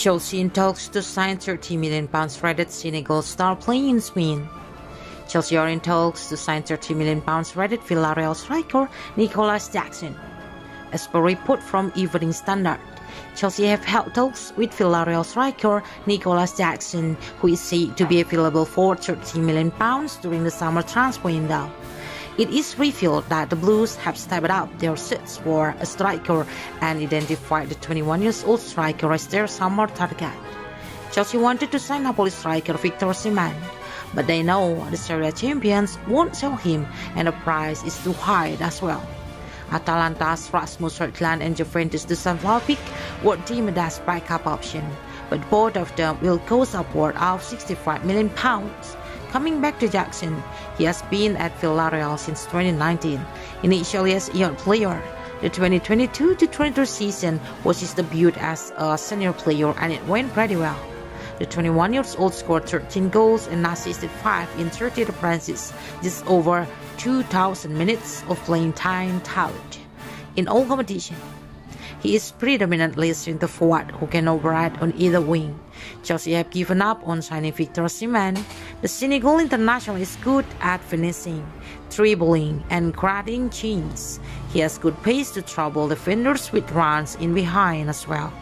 Chelsea in talks to sign 30 million pounds rated Senegal star playing in Spain. Chelsea are in talks to sign 30 million pounds rated Villarreal striker Nicolas Jackson. As per report from Evening Standard, Chelsea have held talks with Villarreal striker Nicolas Jackson, who is said to be available for 30 million pounds during the summer transfer window. It is revealed that the Blues have stepped up their search for a striker and identified the 21 years old striker as their summer target. Chelsea wanted to sign Napoli striker Victor Osimhen, but they know the Serie champions won't sell him and the price is too high as well. Atalanta's Rasmus Højlund and Juventus Dusan Vlahovic were deemed as backup option, but both of them will cost upward of 65 million pounds. Coming back to Jackson, he has been at Villarreal since 2019, initially as a young player. The 2022-23 season was his debut as a senior player and it went pretty well. The 21 years old scored 13 goals and assisted 5 in 30 appearances, just over 2,000 minutes of playing time tout in all competition. He is predominantly a center forward who can operate on either wing. Chelsea have given up on signing Victor Osimhen. The Senegal international is good at finishing, dribbling, and creating chains. He has good pace to trouble defenders with runs in behind as well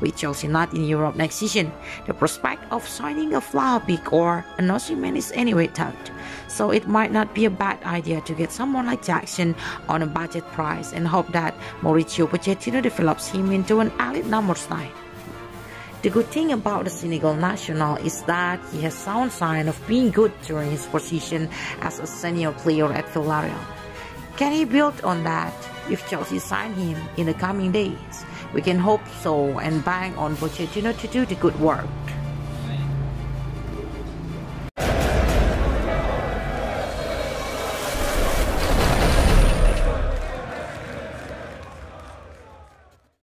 with Chelsea not in Europe next season. The prospect of signing a Vlahovic or an Osimhen is anyway touted, so it might not be a bad idea to get someone like Jackson on a budget price and hope that Mauricio Pochettino develops him into an elite number 9. The good thing about the Senegal national is that he has sound sign of being good during his position as a senior player at Villarreal. Can he build on that if Chelsea sign him in the coming days? We can hope so and bank on Pochettino to do the good work.